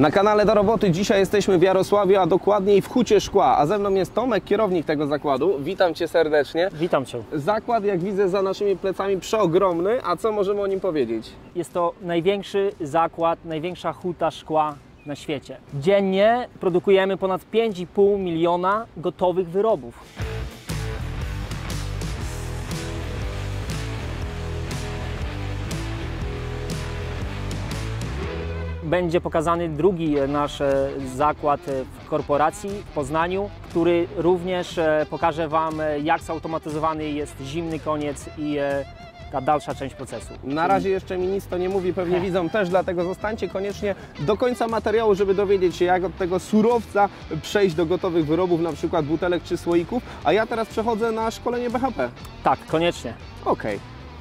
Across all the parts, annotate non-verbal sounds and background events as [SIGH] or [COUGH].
Na kanale do roboty dzisiaj jesteśmy w Jarosławie, a dokładniej w Hucie Szkła, a ze mną jest Tomek, kierownik tego zakładu. Witam Cię serdecznie. Witam Cię. Zakład, jak widzę, za naszymi plecami przeogromny, a co możemy o nim powiedzieć? Jest to największy zakład, największa huta szkła na świecie. Dziennie produkujemy ponad 5,5 miliona gotowych wyrobów. Będzie pokazany drugi nasz e, zakład e, w korporacji w Poznaniu, który również e, pokaże Wam, e, jak zautomatyzowany jest zimny koniec i e, ta dalsza część procesu. Na razie jeszcze mi nic to nie mówi, pewnie widzą też, dlatego zostańcie koniecznie do końca materiału, żeby dowiedzieć się, jak od tego surowca przejść do gotowych wyrobów, na przykład butelek czy słoików. A ja teraz przechodzę na szkolenie BHP. Tak, koniecznie. Okej,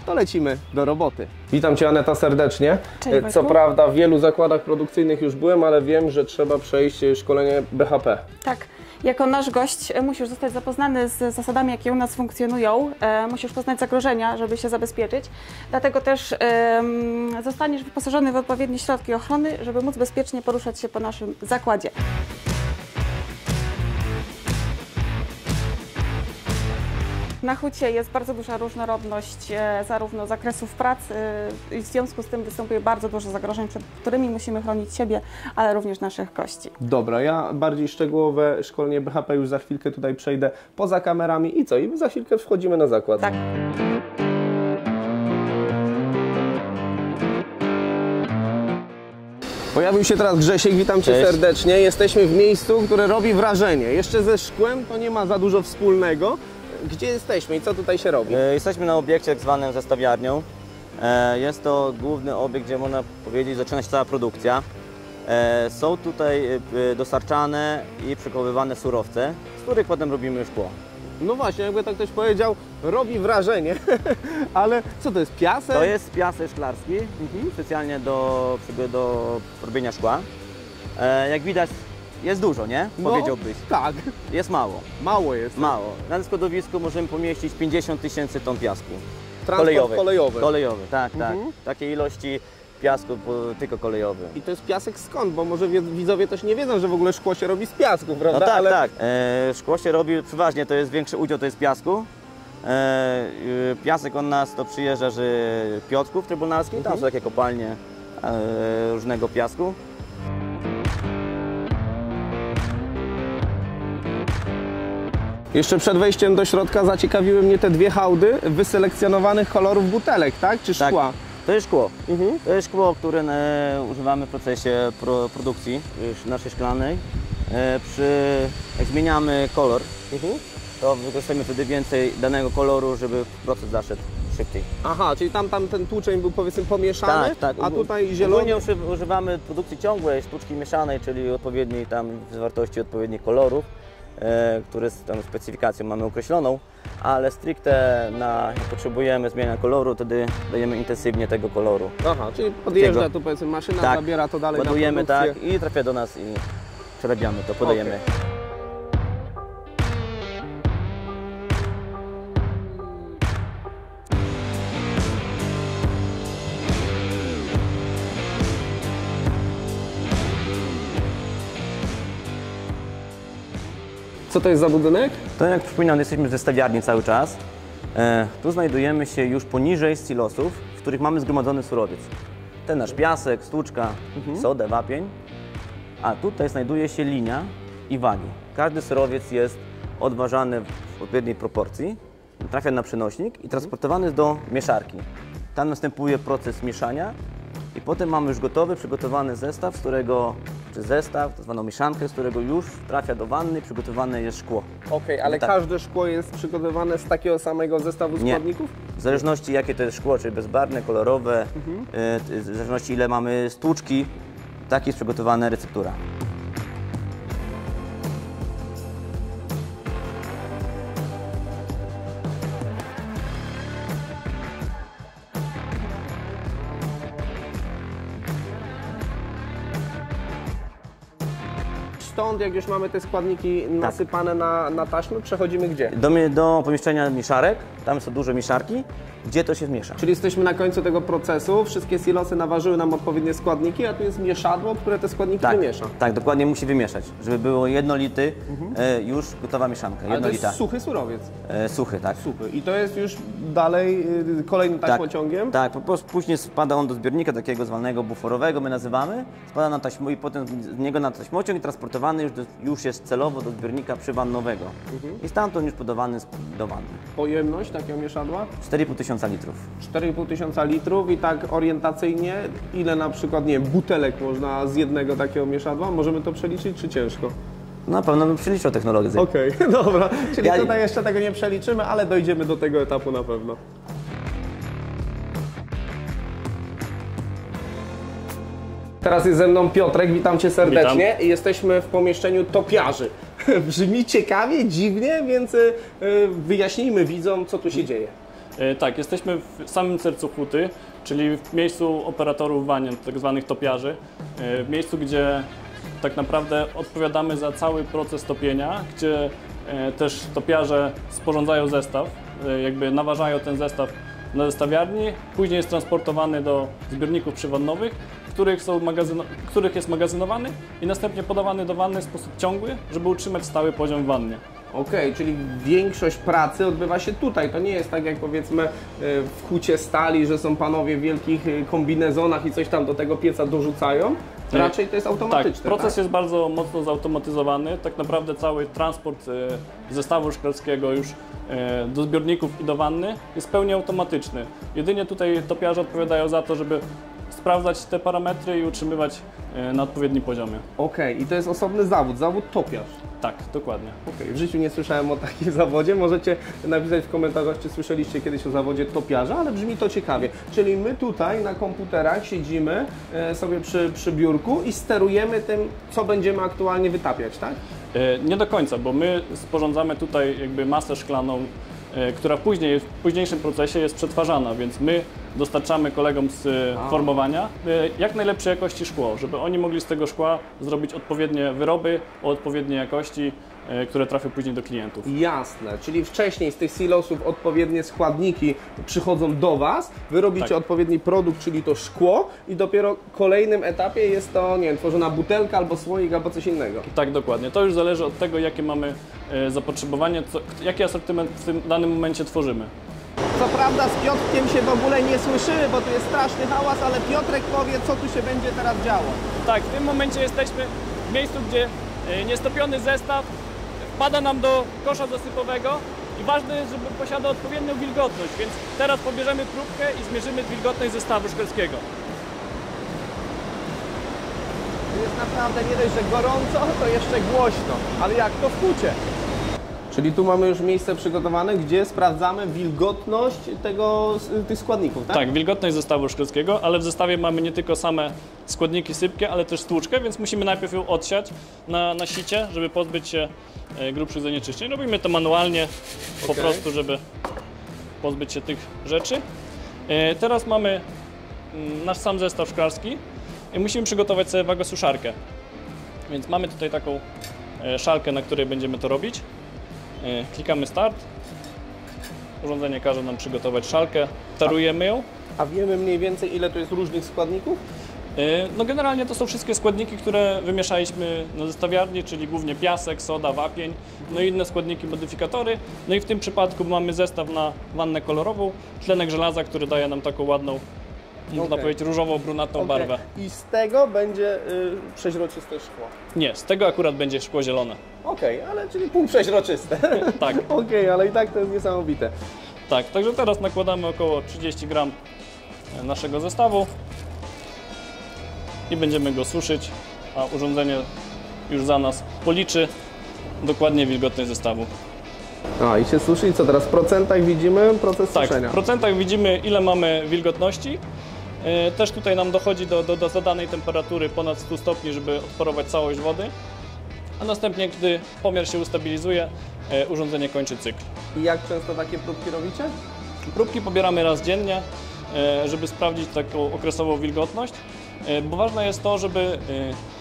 to lecimy do roboty. Witam Cię Aneta serdecznie. Cześć, Co prawda w wielu zakładach produkcyjnych już byłem, ale wiem, że trzeba przejść szkolenie BHP. Tak. Jako nasz gość e, musisz zostać zapoznany z zasadami, jakie u nas funkcjonują. E, musisz poznać zagrożenia, żeby się zabezpieczyć. Dlatego też zostaniesz wyposażony w odpowiednie środki ochrony, żeby móc bezpiecznie poruszać się po naszym zakładzie. Na hucie jest bardzo duża różnorodność e, zarówno zakresów pracy e, i w związku z tym występuje bardzo dużo zagrożeń, przed którymi musimy chronić siebie, ale również naszych gości. Dobra, ja bardziej szczegółowe szkolenie BHP już za chwilkę tutaj przejdę poza kamerami i co? I za chwilkę wchodzimy na zakład. Tak. Pojawił się teraz Grzesiek, witam Cię Cześć. serdecznie. Jesteśmy w miejscu, które robi wrażenie. Jeszcze ze szkłem to nie ma za dużo wspólnego. Gdzie jesteśmy i co tutaj się robi? E, Jesteśmy na obiekcie tak zwanym zestawiarnią. E, Jest to główny obiekt, gdzie można powiedzieć zaczyna się cała produkcja. E, Są tutaj dostarczane i przechowywane surowce, z których potem robimy szkło. No właśnie, jakby tak ktoś powiedział, robi wrażenie. [LAUGHS] Ale co to jest, piasek? To jest piasek szklarski, specjalnie do, do robienia szkła. Jak widać jest dużo, nie? No, Powiedziałbyś. Tak, Jest mało. mało jest. Mało. Na składowisku możemy pomieścić 50 tysięcy ton piasku. Transport kolejowy. kolejowy. Kolejowy, tak, tak. Mhm. Takie ilości piasku tylko kolejowy. I to jest piasek skąd? Bo może wie- widzowie też nie wiedzą, że w ogóle szkło się robi z piasku, prawda? No tak, Ale tak. E, szkło się robi przeważnie, to jest większy udział, to jest piasku. E, y, piasek od nas to przyjeżdża z Piotrków Trybunalskich, tam są takie kopalnie e, różnego piasku. Jeszcze przed wejściem do środka zaciekawiły mnie te dwie hałdy wyselekcjonowanych kolorów butelek, tak? Czy Tak. szkła? To jest szkło. Mhm. To jest szkło, które e, używamy w procesie pro, produkcji naszej szklanej. E, przy, jak zmieniamy kolor, Mhm. to wykorzystujemy wtedy więcej danego koloru, żeby proces zaszedł szybciej. Aha, czyli tam, tam ten tłuczeń był powiedzmy pomieszany, a tutaj zielony. Ogólnie uży- używamy produkcji ciągłej, sztuczki mieszanej, czyli odpowiedniej tam zawartości odpowiednich kolorów, e, które z tą specyfikacją mamy określoną, ale stricte na, jak potrzebujemy zmiany koloru, wtedy dajemy intensywnie tego koloru. Aha, czyli podjeżdża Tego. tu powiedzmy maszyna, Tak. zabiera to dalej Ładujemy na produkcję. tak i trafia do nas i przerabiamy to, podajemy. Co to jest za budynek? To jak przypominam, jesteśmy w zestawiarni cały czas. E, tu znajdujemy się już poniżej silosów, w których mamy zgromadzony surowiec. Ten nasz piasek, stłuczka, sodę, wapień. A tutaj znajduje się linia i wagi. Każdy surowiec jest odważany w odpowiedniej proporcji, trafia na przenośnik i transportowany do mieszarki. Tam następuje proces mieszania i potem mamy już gotowy, przygotowany zestaw, z którego, czy zestaw, tak zwaną mieszankę, z którego już trafia do wanny, przygotowane jest szkło. Okej, ale tak. każde szkło jest przygotowane z takiego samego zestawu Nie. składników? W zależności jakie to jest szkło, czy bezbarwne, kolorowe, e, t- w zależności ile mamy stłuczki, tak jest przygotowana receptura. Stąd, jak już mamy te składniki nasypane na, na taśmę, przechodzimy gdzie? Do, do pomieszczenia mieszarek, tam są duże mieszarki gdzie to się zmiesza. Czyli jesteśmy na końcu tego procesu, wszystkie silosy naważyły nam odpowiednie składniki, a tu jest mieszadło, które te składniki Tak, wymiesza. tak, dokładnie musi wymieszać, żeby było jednolity, e, już gotowa mieszanka, Mhm. Ale to jednolita. jest suchy surowiec. E, suchy, tak. Suchy. I to jest już dalej y, kolejnym taśmociągiem? Tak, po prostu później spada on do zbiornika takiego zwanego buforowego, my nazywamy, spada na taśmę i potem z niego na taśmociąg i transportowany już, do, już jest celowo do zbiornika przywannowego. Mhm. I stamtąd już podawany do wanny. Pojemność takiego mieszadła? 4,5 tysiąca litrów. 4,5 tysiąca litrów i tak orientacyjnie ile na przykład, nie wiem, butelek można z jednego takiego mieszadła? Możemy to przeliczyć czy ciężko? Na pewno bym przeliczył technologię. Okej, [LAUGHS] dobra. Czyli Ja- tutaj jeszcze tego nie przeliczymy, ale dojdziemy do tego etapu na pewno. Teraz jest ze mną Piotrek, witam Cię serdecznie. I Jesteśmy w pomieszczeniu topiarzy. [LAUGHS] Brzmi ciekawie, dziwnie, więc y, y, wyjaśnijmy widzom, co tu się dzieje. E, Tak, jesteśmy w samym sercu huty, czyli w miejscu operatorów wanien, tak zwanych topiarzy. E, W miejscu, gdzie tak naprawdę odpowiadamy za cały proces topienia, gdzie e, też topiarze sporządzają zestaw, jakby naważają ten zestaw na zestawiarni, później jest transportowany do zbiorników przywannowych, których, są magazyno- których jest magazynowany i następnie podawany do wanny w sposób ciągły, żeby utrzymać stały poziom w Okej, czyli większość pracy odbywa się tutaj. To nie jest tak jak powiedzmy y, w hucie stali, że są panowie w wielkich y, kombinezonach i coś tam do tego pieca dorzucają. Raczej to jest automatyczne. Tak, proces jest bardzo mocno zautomatyzowany. Tak naprawdę cały transport e, zestawu szklarskiego już e, do zbiorników i do wanny jest w pełni automatyczny. Jedynie tutaj topiarze odpowiadają za to, żeby sprawdzać te parametry i utrzymywać e, na odpowiednim poziomie. Okej, i to jest osobny zawód, zawód topiarz. Tak, dokładnie. Okej, w życiu nie słyszałem o takim [LAUGHS] zawodzie. Możecie napisać w komentarzach, czy słyszeliście kiedyś o zawodzie topiarza, ale brzmi to ciekawie. Czyli my tutaj na komputerach siedzimy e, sobie przy, przy biurku i sterujemy tym, co będziemy aktualnie wytapiać, tak? E, Nie do końca, bo my sporządzamy tutaj jakby masę szklaną, która później, w późniejszym procesie jest przetwarzana, więc my dostarczamy kolegom z e, formowania e, jak najlepszej jakości szkło, żeby oni mogli z tego szkła zrobić odpowiednie wyroby o odpowiedniej jakości, e, które trafią później do klientów. Jasne, czyli wcześniej z tych silosów odpowiednie składniki przychodzą do Was, Wy robicie Tak. odpowiedni produkt, czyli to szkło i dopiero w kolejnym etapie jest to, nie wiem, tworzona butelka albo słoik albo coś innego. Tak, dokładnie. To już zależy od tego, jakie mamy e, zapotrzebowanie, co, jaki asortyment w tym danym momencie tworzymy. Co prawda z Piotrkiem się w ogóle nie słyszymy, bo tu jest straszny hałas, ale Piotrek powie, co tu się będzie teraz działo. Tak, w tym momencie jesteśmy w miejscu, gdzie e, niestopiony zestaw wpada nam do kosza zasypowego i ważne jest, żeby posiadał odpowiednią wilgotność, więc teraz pobierzemy próbkę i zmierzymy wilgotność zestawu szklarskiego. Tu jest naprawdę nie dość, że gorąco, to jeszcze głośno. Ale jak to w hucie? Czyli tu mamy już miejsce przygotowane, gdzie sprawdzamy wilgotność tego, tych składników, tak? Tak, wilgotność zestawu szklarskiego, ale w zestawie mamy nie tylko same składniki sypkie, ale też stłuczkę, więc musimy najpierw ją odsiać na, na sicie, żeby pozbyć się e, grubszych zanieczyszczeń. Robimy to manualnie, po prostu, żeby pozbyć się tych rzeczy. E, Teraz mamy mm, nasz sam zestaw szklarski i musimy przygotować sobie wagosuszarkę. Więc mamy tutaj taką e, szalkę, na której będziemy to robić. E, Klikamy start. Urządzenie każe nam przygotować szalkę, tarujemy ją. A wiemy mniej więcej, ile tu jest różnych składników? E, No generalnie to są wszystkie składniki, które wymieszaliśmy na zestawiarni, czyli głównie piasek, soda, wapień, no i inne składniki, modyfikatory. No i w tym przypadku mamy zestaw na wannę kolorową, tlenek żelaza, który daje nam taką ładną, można Okej. powiedzieć różowo-brunatną barwę. Okej. I z tego będzie y, przeźroczyste szkło. Nie, z tego akurat będzie szkło zielone. Okej, ale czyli pół przeźroczyste. [LAUGHS] Tak, Okej, ale i tak to jest niesamowite. tak. Także teraz nakładamy około 30 gram naszego zestawu i będziemy go suszyć, a urządzenie już za nas policzy dokładnie wilgotność zestawu. A i się suszy i co teraz w procentach widzimy proces Tak, suszenia. w procentach widzimy ile mamy wilgotności. E, Też tutaj nam dochodzi do, do, do zadanej temperatury ponad 100 stopni, żeby odparować całość wody. A następnie, gdy pomiar się ustabilizuje, e, urządzenie kończy cykl. I jak często takie próbki robicie? Próbki pobieramy raz dziennie, e, żeby sprawdzić taką okresową wilgotność, bo ważne jest to, żeby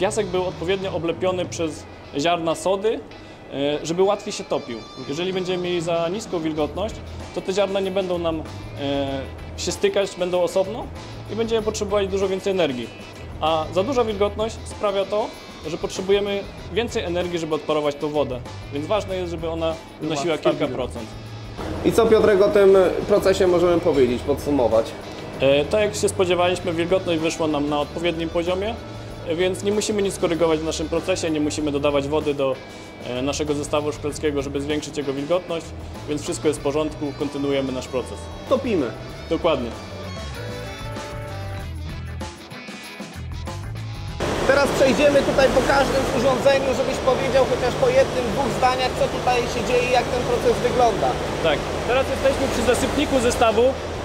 piasek był odpowiednio oblepiony przez ziarna sody żeby łatwiej się topił. Jeżeli będziemy mieli za niską wilgotność, to te ziarna nie będą nam się stykać, będą osobno i będziemy potrzebowali dużo więcej energii. A za duża wilgotność sprawia to, że potrzebujemy więcej energii, żeby odparować tą wodę. Więc ważne jest, żeby ona wynosiła kilka procent. I co Piotrek o tym procesie możemy powiedzieć, podsumować? E, Tak jak się spodziewaliśmy, wilgotność wyszła nam na odpowiednim poziomie, e, więc nie musimy nic korygować w naszym procesie, nie musimy dodawać wody do e, naszego zestawu szklarskiego, żeby zwiększyć jego wilgotność, więc wszystko jest w porządku, kontynuujemy nasz proces. Topimy. Dokładnie. Teraz przejdziemy tutaj po każdym urządzeniu, żebyś powiedział chociaż po jednym, dwóch zdaniach, co tutaj się dzieje i jak ten proces wygląda. Tak, teraz jesteśmy przy zasypniku zestawu,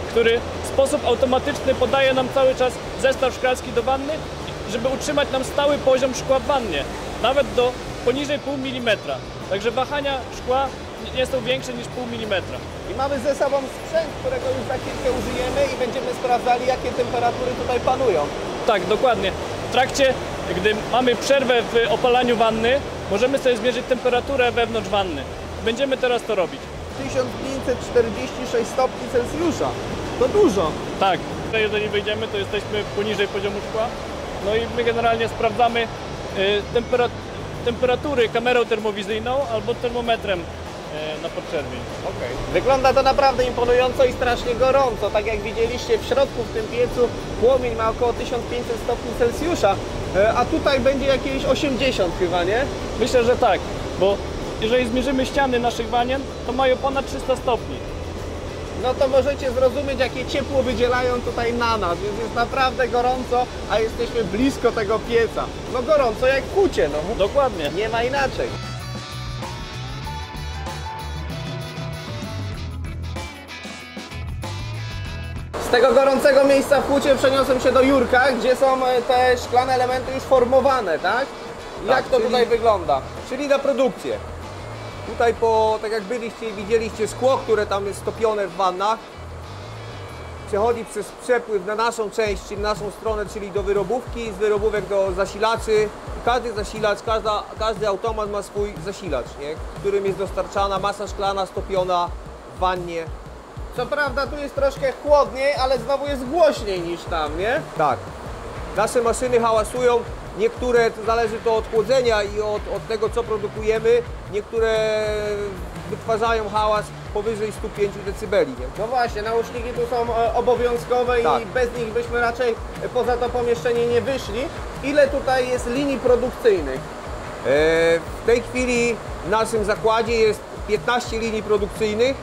który w sposób automatyczny podaje nam cały czas zestaw szklarski do wanny, żeby utrzymać nam stały poziom szkła w wannie, nawet do poniżej pół milimetra. Także wahania szkła nie są większe niż pół milimetra. I mamy ze sobą sprzęt, którego już za chwilkę użyjemy i będziemy sprawdzali, jakie temperatury tutaj panują. Tak, dokładnie. W trakcie, gdy mamy przerwę w opalaniu wanny, możemy sobie zmierzyć temperaturę wewnątrz wanny. Będziemy teraz to robić. 1546 stopni Celsjusza. To dużo. Tak, jeżeli wejdziemy, to jesteśmy poniżej poziomu szkła. No i my generalnie sprawdzamy y, tempera temperatury kamerą termowizyjną albo termometrem na podczerwień. Wygląda to naprawdę imponująco i strasznie gorąco. Tak jak widzieliście w środku w tym piecu płomień ma około 1500 stopni Celsjusza, e, a tutaj będzie jakieś 80 chyba, nie? Myślę, że tak, bo jeżeli zmierzymy ściany naszych wanien, to mają ponad 300 stopni. No to możecie zrozumieć, jakie ciepło wydzielają tutaj na nas, więc jest naprawdę gorąco, a jesteśmy blisko tego pieca. No gorąco jak w hucie, no. Dokładnie. Nie ma inaczej. Tego gorącego miejsca w hucie przeniosłem się do Jurka, gdzie są e, te szklane elementy już formowane, tak? Jak to czyli- tutaj wygląda? Czyli na produkcję. Tutaj po, tak jak byliście i widzieliście szkło, które tam jest stopione w wannach, przechodzi przez przepływ na naszą część, czyli naszą stronę, czyli do wyrobówki, z wyrobówek do zasilaczy. Każdy zasilacz, każda, każdy automat ma swój zasilacz, nie? którym jest dostarczana masa szklana stopiona w wannie. Co prawda tu jest troszkę chłodniej, ale znowu jest głośniej niż tam, nie? Tak. Nasze maszyny hałasują, niektóre, to zależy to od chłodzenia i od, od tego, co produkujemy, niektóre wytwarzają hałas powyżej 105 dB. Nie? No właśnie, nauczniki tu są e, obowiązkowe i Tak. bez nich byśmy raczej e, poza to pomieszczenie nie wyszli. Ile tutaj jest linii produkcyjnych? E, W tej chwili w naszym zakładzie jest 15 linii produkcyjnych,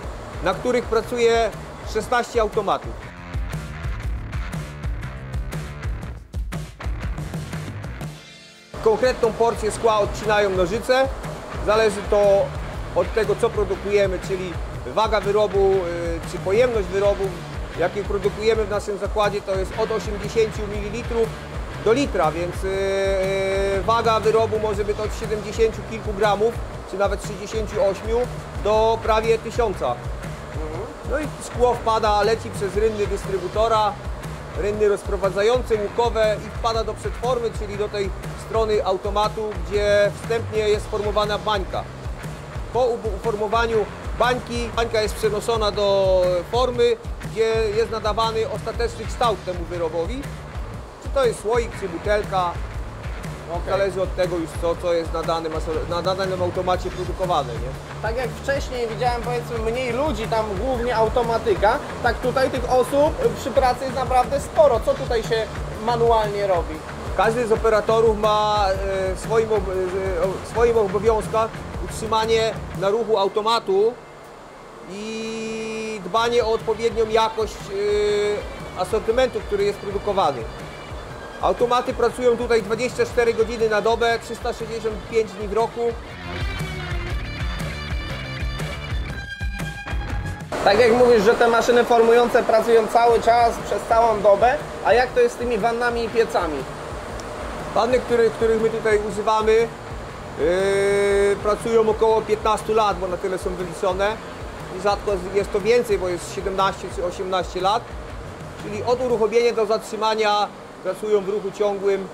na których pracuje 16 automatów. Konkretną porcję szkła odcinają nożyce. Zależy to od tego, co produkujemy, czyli waga wyrobu y, czy pojemność wyrobu, jakie produkujemy w naszym zakładzie, to jest od 80 ml do litra, więc y, y, waga wyrobu może być od 70 kilku gramów, czy nawet 68 do prawie 1000. No i szkło wpada, leci przez rynny dystrybutora, rynny rozprowadzające, łukowe i wpada do przetwormy, czyli do tej strony automatu, gdzie wstępnie jest formowana bańka. Po uformowaniu bańki, bańka jest przenoszona do formy, gdzie jest nadawany ostateczny kształt temu wyrobowi. Czy to jest słoik, czy butelka, zależy od tego już co, co jest na danym, na danym automacie produkowane. Nie? Tak jak wcześniej widziałem powiedzmy mniej ludzi, tam głównie automatyka, tak tutaj tych osób e, przy pracy jest naprawdę sporo. Co tutaj się manualnie robi? Każdy z operatorów ma e, w swoim, ob- e, w swoim obowiązkach utrzymanie na ruchu automatu i dbanie o odpowiednią jakość e, asortymentu, który jest produkowany. Automaty pracują tutaj 24 godziny na dobę, 365 dni w roku. Tak jak mówisz, że te maszyny formujące pracują cały czas, przez całą dobę, a jak to jest z tymi wannami i piecami? Panny, których, których my tutaj używamy, yy, pracują około 15 lat, bo na tyle są wyliczone. I rzadko jest to więcej, bo jest 17 czy 18 lat. Czyli od uruchomienia do zatrzymania pracują w ruchu ciągłym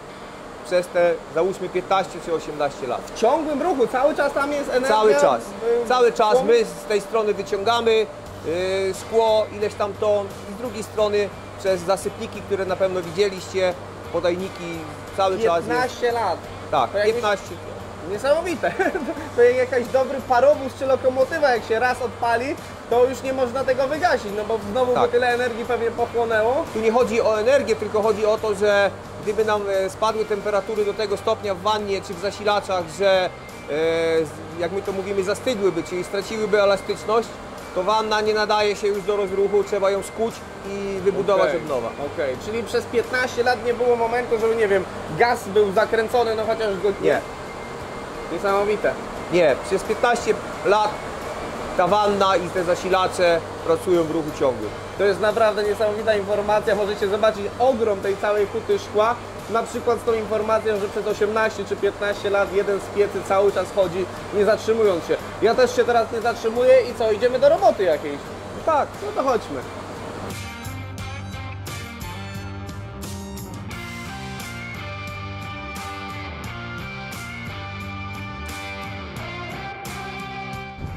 przez te załóżmy 15 czy 18 lat. W ciągłym ruchu, cały czas tam jest energia? Cały czas. y, Cały czas my z tej strony wyciągamy y, szkło, ileś tam ton i z drugiej strony przez zasypniki, które na pewno widzieliście, podajniki cały czas jest. 15 lat. Tak, To jakbyś- 15. Niesamowite. [LAUGHS] To jak jakaś dobry parowóz czy lokomotywa, jak się raz odpali, to już nie można tego wygasić, no bo znowu Tak. by tyle energii pewnie pochłonęło. Tu nie chodzi o energię, tylko chodzi o to, że gdyby nam e, spadły temperatury do tego stopnia w wannie czy w zasilaczach, że e, jak my to mówimy, zastygłyby, czyli straciłyby elastyczność, to wanna nie nadaje się już do rozruchu, trzeba ją skuć i wybudować Okej. od nowa. Okej, czyli przez 15 lat nie było momentu, żeby nie wiem, gaz był zakręcony, no chociaż go Nie, Niesamowite. nie, przez 15 lat ta wanna i te zasilacze pracują w ruchu ciągłym. To jest naprawdę niesamowita informacja. Możecie zobaczyć ogrom tej całej huty szkła. Na przykład z tą informacją, że przez 18 czy 15 lat jeden z piecy cały czas chodzi, nie zatrzymując się. Ja też się teraz nie zatrzymuję i co, idziemy do roboty jakiejś? Tak, no to chodźmy.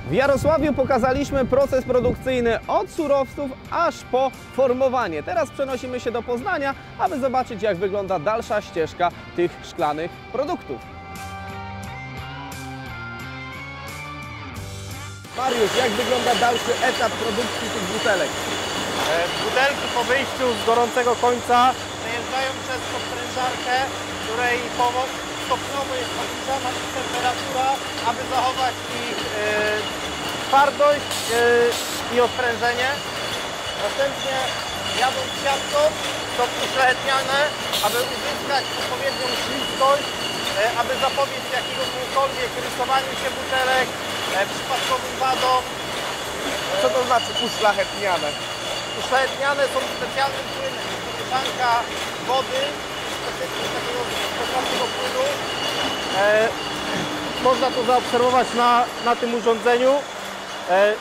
W Jarosławiu pokazaliśmy proces produkcyjny od surowców aż po formowanie. Teraz przenosimy się do Poznania, aby zobaczyć jak wygląda dalsza ścieżka tych szklanych produktów. Mariusz, jak wygląda dalszy etap produkcji tych butelek? E, Butelki po wyjściu z gorącego końca przejeżdżają przez podprężarkę, której stopniowo jest obniżana temperatura, aby zachować ich twardość e, i odprężenie. Następnie jadą siatką, są uszlachetniane, aby uzyskać odpowiednią śliskość, e, aby zapobiec jakiegokolwiek rysowaniu się butelek, e, przypadkowym wadom. Co to znaczy uszlachetniane? Uszlachetniane są specjalnym płynem, jest to mieszanka wody i specjalnie takiego specjalnego płynu. E, można to zaobserwować na, na tym urządzeniu. E,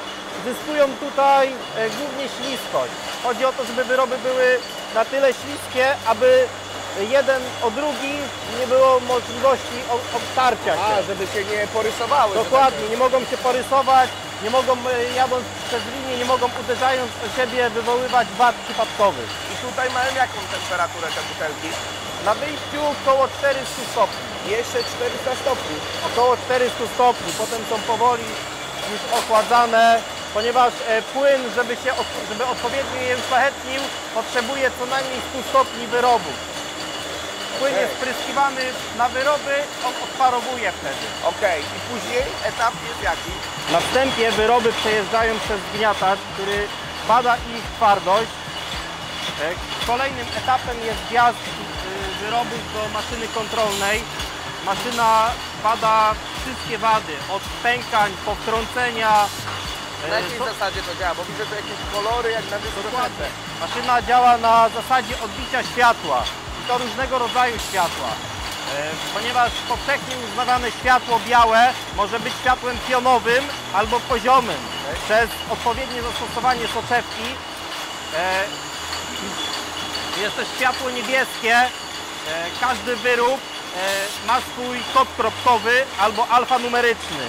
zyskują tutaj e, głównie śliskość. Chodzi o to, żeby wyroby były na tyle śliskie, aby jeden o drugi nie było możliwości obtarcia się. A, żeby się nie porysowały. Dokładnie, nie mogą się porysować, nie mogą e, jadąc przez linię, nie mogą uderzając o siebie wywoływać wad przypadkowych. tak. I tutaj mają jaką temperaturę te butelki? Na wyjściu około 400 stopni, Jeszcze 400 stopni. około 400 stopni, potem są powoli już ochładzane, ponieważ e, płyn, żeby się żeby odpowiednio je uszlachetnił, potrzebuje co najmniej 100 stopni wyrobu. Płyn Okej. jest spryskiwany na wyroby, on odparowuje wtedy. Okej, i później etap jest jaki? Na wstępie wyroby przejeżdżają przez gniatacz, który bada ich twardość. E, Kolejnym etapem jest wjazd y, wyrobów do maszyny kontrolnej. Maszyna bada wszystkie wady, od pękań, po wtrącenia. Na e, jakiej to- zasadzie to działa? Bo widzę tu jakieś kolory jak na Dokładnie. Maszyna działa na zasadzie odbicia światła i to różnego rodzaju światła. E, Ponieważ powszechnie uznawane światło białe może być światłem pionowym albo poziomym. Przez odpowiednie zastosowanie soczewki e, jest też światło niebieskie. E, Każdy wyrób e, ma swój kod kropkowy albo alfanumeryczny.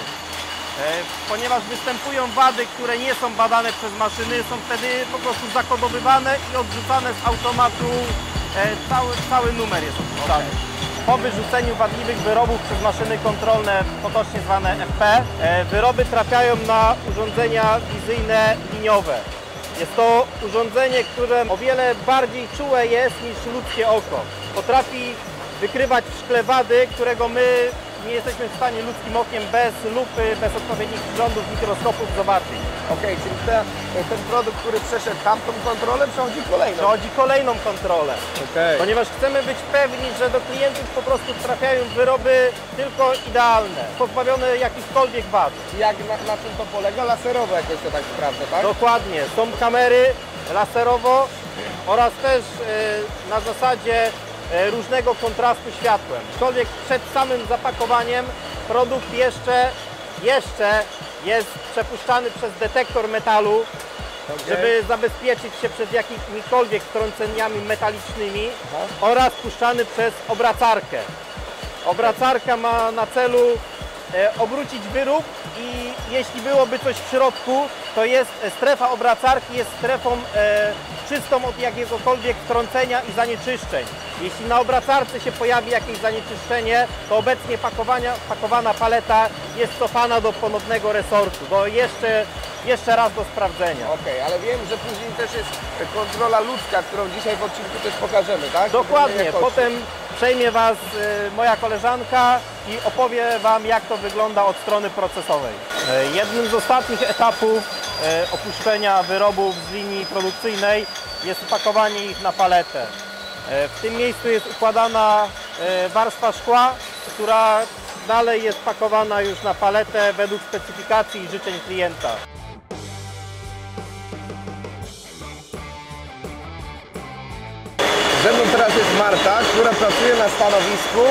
E, Ponieważ występują wady, które nie są badane przez maszyny, są wtedy po prostu zakodowywane i odrzucane z automatu. E, Cały, cały numer jest odrzucany. Po wyrzuceniu wadliwych wyrobów przez maszyny kontrolne, potocznie zwane FP, e, wyroby trafiają na urządzenia wizyjne liniowe. Jest to urządzenie, które o wiele bardziej czułe jest niż ludzkie oko. Potrafi wykrywać w szkle wady, którego my nie jesteśmy w stanie ludzkim okiem bez lupy, bez odpowiednich przyrządów, mikroskopów zobaczyć. Okej, czyli te, ten produkt, który przeszedł tamtą kontrolę, przechodzi kolejną. Przechodzi kolejną kontrolę. Okej. Ponieważ chcemy być pewni, że do klientów po prostu trafiają wyroby tylko idealne, pozbawione jakichkolwiek wad. Jak na, na czym to polega? Laserowo jakoś to tak sprawdzę, tak? Dokładnie. Są kamery laserowo oraz też e, na zasadzie różnego kontrastu światłem. Aczkolwiek przed samym zapakowaniem produkt jeszcze, jeszcze jest przepuszczany przez detektor metalu, żeby zabezpieczyć się przed jakimikolwiek wtrąceniami metalicznymi oraz puszczany przez obracarkę. Obracarka ma na celu e, obrócić wyrób i jeśli byłoby coś w środku, to jest e, strefa obracarki jest strefą e, czystą od jakiegokolwiek wtrącenia i zanieczyszczeń. Jeśli na obracarce się pojawi jakieś zanieczyszczenie, to obecnie pakowania, pakowana paleta jest cofana do ponownego resortu, do jeszcze, jeszcze raz do sprawdzenia. Okej, ale wiem, że później też jest kontrola ludzka, którą dzisiaj w odcinku też pokażemy, tak? Dokładnie. Potem przejmie Was y, moja koleżanka i opowie Wam, jak to wygląda od strony procesowej. E, Jednym z ostatnich etapów opuszczenia wyrobów z linii produkcyjnej jest upakowanie ich na paletę. E, W tym miejscu jest układana e, warstwa szkła, która dalej jest pakowana już na paletę według specyfikacji i życzeń klienta. Ze mną teraz jest Marta, która pracuje na stanowisku.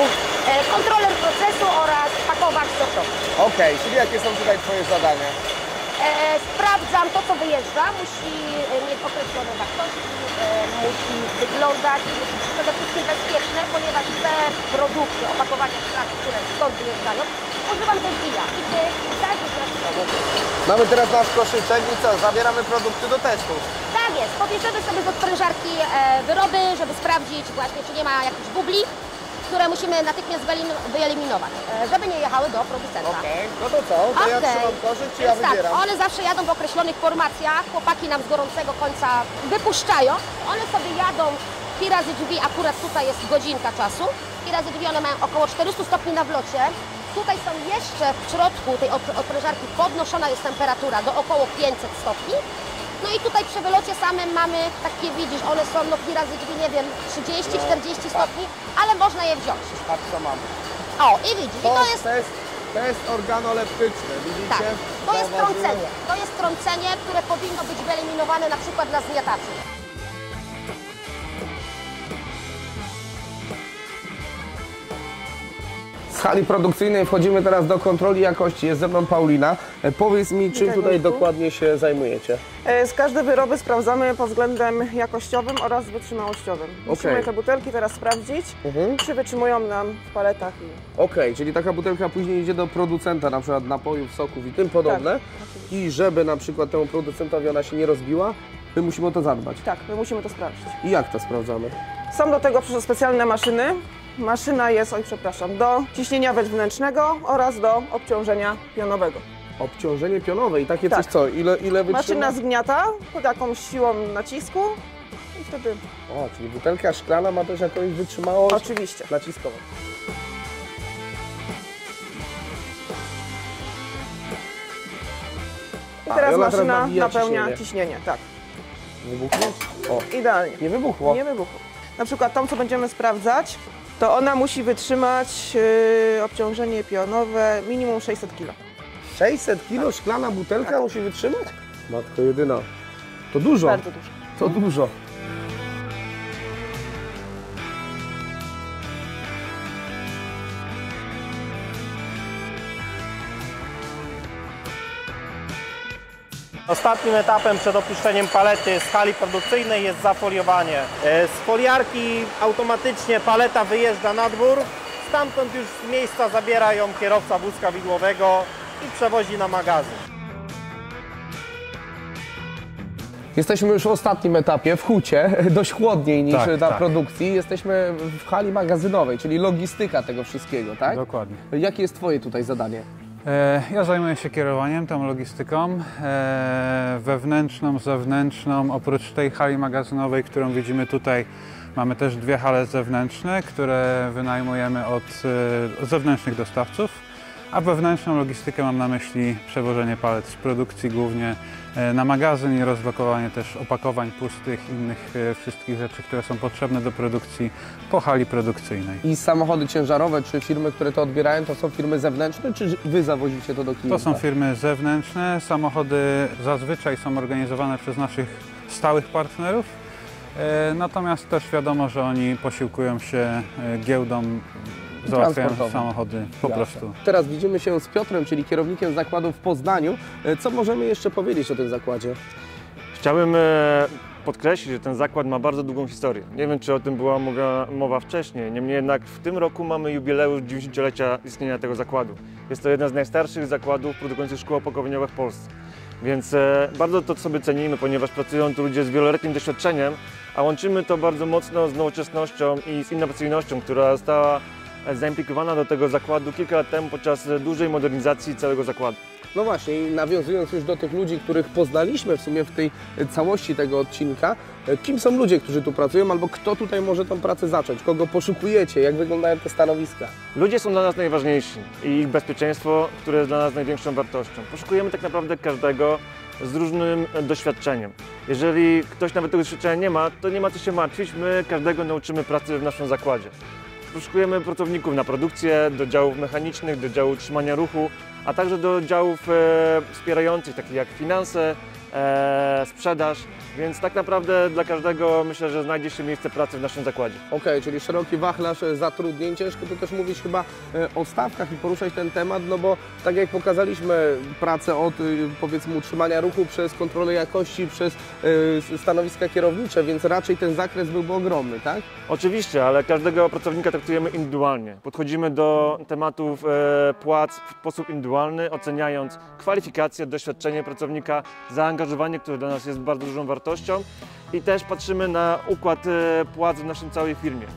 E, kontroler procesu oraz pakowacz gotowy. Okej, czyli jakie są tutaj Twoje zadania? E, sprawdzam to, co wyjeżdża, musi e, mieć określone wartości, e, musi wyglądać, musi być przede wszystkim bezpieczne, ponieważ te produkty, opakowania szklanki, które stąd wyjeżdżają, używam do zbija i takich naszych produktów. Mamy teraz nasz koszyczek i co? Zabieramy produkty do testu. Tak jest, pobierzemy sobie do sprężarki e, wyroby, żeby sprawdzić właśnie, czy nie ma jakichś bubli, które musimy natychmiast wyelimi- wyeliminować, e, żeby nie jechały do producenta. Okej, no to co? To ja Okej. trzymam koszyk, czy ja tak, wybieram? one zawsze jadą w określonych formacjach, chłopaki nam z gorącego końca wypuszczają, one sobie jadą pi razy drzwi, akurat tutaj jest godzinka czasu, pi razy drzwi one mają około 400 stopni na wlocie, tutaj są jeszcze w środku tej odprężarki podnoszona jest temperatura do około 500 stopni, no i tutaj przy wylocie samym mamy takie, widzisz, one są no razy drzwi, nie wiem, 30-40 stopni, ale można je wziąć. Patrz co mam. O, i widzisz, i To, to jest test, test organoleptyczny, widzicie? Tak, to jest trącenie. To jest trącenie, które powinno być wyeliminowane na przykład dla zgniataczy. Z hali produkcyjnej wchodzimy teraz do kontroli jakości. Jest ze mną Paulina. Powiedz mi, czym tutaj dokładnie się zajmujecie? E, Z każde wyroby sprawdzamy pod względem jakościowym oraz wytrzymałościowym. Musimy Okej. te butelki teraz sprawdzić, Mhm. czy wytrzymują nam w paletach. Okej, czyli taka butelka później idzie do producenta, na przykład napojów, soków i tym podobne. Tak, I żeby na przykład temu producentowi ona się nie rozbiła, my musimy o to zadbać. Tak, my musimy to sprawdzić. I jak to sprawdzamy? Są do tego specjalne maszyny. Maszyna jest, oj przepraszam, do ciśnienia wewnętrznego oraz do obciążenia pionowego. Obciążenie pionowe i takie Tak. coś co? Ile, ile wytrzyma? Maszyna zgniata pod jakąś siłą nacisku i wtedy O, czyli butelka szklana ma też jakąś wytrzymałość oczywiście. naciskową. I A, teraz teraz maszyna nawija napełnia ciśnienie. ciśnienie. tak. Wybuchnie? O, Idealnie. nie wybuchło. Nie wybuchło. Na przykład tą, co będziemy sprawdzać, to ona musi wytrzymać yy, obciążenie pionowe minimum 600 kg. 600 kg szklana butelka musi wytrzymać? Matko jedyna. To dużo. Bardzo dużo. To dużo. Ostatnim etapem przed opuszczeniem palety z hali produkcyjnej jest zafoliowanie. E, Z foliarki automatycznie paleta wyjeżdża na dwór, stamtąd już z miejsca zabiera ją kierowca wózka widłowego i przewozi na magazyn. Jesteśmy już w ostatnim etapie, w hucie, [LAUGHS] dość chłodniej niż Tak, na tak. produkcji. Jesteśmy w hali magazynowej, czyli logistyka tego wszystkiego, tak? Dokładnie. Jakie jest Twoje tutaj zadanie? E, Ja zajmuję się kierowaniem, tą logistyką e, wewnętrzną, zewnętrzną. Oprócz tej hali magazynowej, którą widzimy tutaj, mamy też dwie hale zewnętrzne, które wynajmujemy od e, zewnętrznych dostawców. A wewnętrzną logistykę mam na myśli przewożenie palet z produkcji głównie e, na magazyn i rozlokowanie też opakowań pustych, innych e, wszystkich rzeczy, które są potrzebne do produkcji po hali produkcyjnej. I samochody ciężarowe, czy firmy, które to odbierają, to są firmy zewnętrzne, czy Wy zawozicie to do klienta? To są firmy zewnętrzne. Samochody zazwyczaj są organizowane przez naszych stałych partnerów. E, Natomiast też wiadomo, że oni posiłkują się giełdą, załatwiają samochody po Jasne. prostu. Teraz widzimy się z Piotrem, czyli kierownikiem zakładu w Poznaniu. E, Co możemy jeszcze powiedzieć o tym zakładzie? Chciałbym e, podkreślić, że ten zakład ma bardzo długą historię. Nie wiem, czy o tym była mowa, wcześniej, niemniej jednak w tym roku mamy jubileusz 90-lecia istnienia tego zakładu. Jest to jeden z najstarszych zakładów produkujących szkół opakowaniowe w Polsce. Więc e, bardzo to sobie cenimy, ponieważ pracują tu ludzie z wieloletnim doświadczeniem, a łączymy to bardzo mocno z nowoczesnością i z innowacyjnością, która została zaimplikowana do tego zakładu kilka lat temu podczas dużej modernizacji całego zakładu. No właśnie, i nawiązując już do tych ludzi, których poznaliśmy w sumie w tej całości tego odcinka, e, kim są ludzie, którzy tu pracują, albo kto tutaj może tą pracę zacząć, kogo poszukujecie, jak wyglądają te stanowiska? Ludzie są dla nas najważniejsi i ich bezpieczeństwo, które jest dla nas największą wartością. Poszukujemy tak naprawdę każdego z różnym doświadczeniem. Jeżeli ktoś nawet tego doświadczenia nie ma, to nie ma co się martwić, my każdego nauczymy pracy w naszym zakładzie. Poszukujemy pracowników na produkcję, do działów mechanicznych, do działu utrzymania ruchu, a także do działów e, wspierających, takich jak finanse, e, sprzedaż, więc tak naprawdę dla każdego myślę, że znajdzie się miejsce pracy w naszym zakładzie. Okej, czyli szeroki wachlarz e, zatrudnień. Ciężko tu też mówić chyba e, o stawkach i poruszać ten temat, no bo tak jak pokazaliśmy pracę od y, powiedzmy utrzymania ruchu przez kontrolę jakości, przez e, stanowiska kierownicze, więc raczej ten zakres byłby ogromny, tak? Oczywiście, ale każdego pracownika traktujemy indywidualnie. Podchodzimy do tematów e, płac w sposób indywidualny, oceniając kwalifikacje, doświadczenie pracownika, zaangażowanie, które dla nas jest bardzo dużą wartością i też patrzymy na układ e, płac w naszej całej firmie.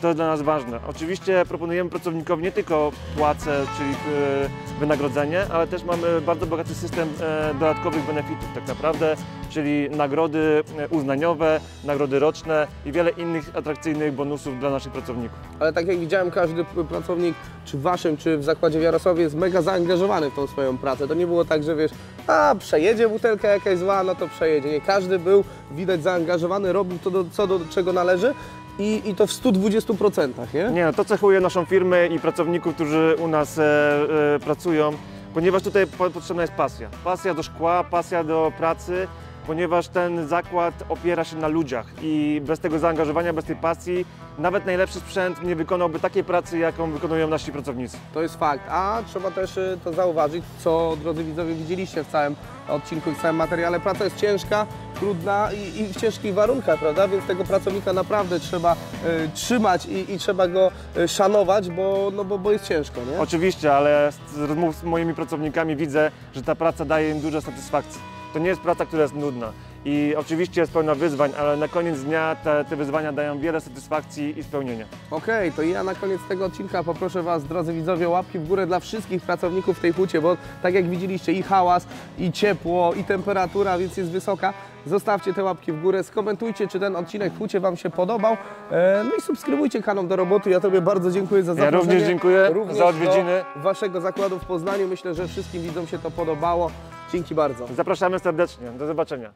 To jest dla nas ważne. Oczywiście proponujemy pracownikowi nie tylko płacę, czyli e, wynagrodzenie, ale też mamy bardzo bogaty system e, dodatkowych benefitów tak naprawdę, czyli nagrody e, uznaniowe, nagrody roczne i wiele innych atrakcyjnych bonusów dla naszych pracowników. Ale tak jak widziałem, każdy pracownik, czy w Waszym, czy w zakładzie w Jarosławie jest mega zaangażowany w tą swoją pracę. To nie było tak, że wiesz, a przejedzie butelka jakaś zła, no to przejedzie. Nie, każdy był, widać, zaangażowany, robił to, do, co do czego należy i, i to w 120%, nie? Nie, to cechuje naszą firmę i pracowników, którzy u nas e, e, pracują, ponieważ tutaj po, potrzebna jest pasja. Pasja do szkła, pasja do pracy, ponieważ ten zakład opiera się na ludziach i bez tego zaangażowania, bez tej pasji, nawet najlepszy sprzęt nie wykonałby takiej pracy, jaką wykonują nasi pracownicy. To jest fakt. A trzeba też y, to zauważyć, co drodzy widzowie widzieliście w całym odcinku i w całym materiale. Praca jest ciężka, trudna i, i w ciężkich warunkach, prawda? Więc tego pracownika naprawdę trzeba y, trzymać i, i trzeba go y, szanować, bo, no, bo, bo jest ciężko, nie? Oczywiście, ale z rozmów z moimi pracownikami widzę, że ta praca daje im dużo satysfakcji. To nie jest praca, która jest nudna. I oczywiście jest pełna wyzwań, ale na koniec dnia te, te wyzwania dają wiele satysfakcji i spełnienia. Okej, to ja na koniec tego odcinka poproszę Was, drodzy widzowie, o łapki w górę dla wszystkich pracowników w tej hucie, bo tak jak widzieliście i hałas, i ciepło, i temperatura, więc jest wysoka. Zostawcie te łapki w górę, skomentujcie, czy ten odcinek w hucie Wam się podobał. E, no i subskrybujcie kanał do roboty. Ja Tobie bardzo dziękuję za Ja zaproszenie. również dziękuję Również za odwiedziny. Waszego zakładu w Poznaniu. Myślę, że wszystkim widzom się to podobało. Dzięki bardzo. Zapraszamy serdecznie. Do zobaczenia.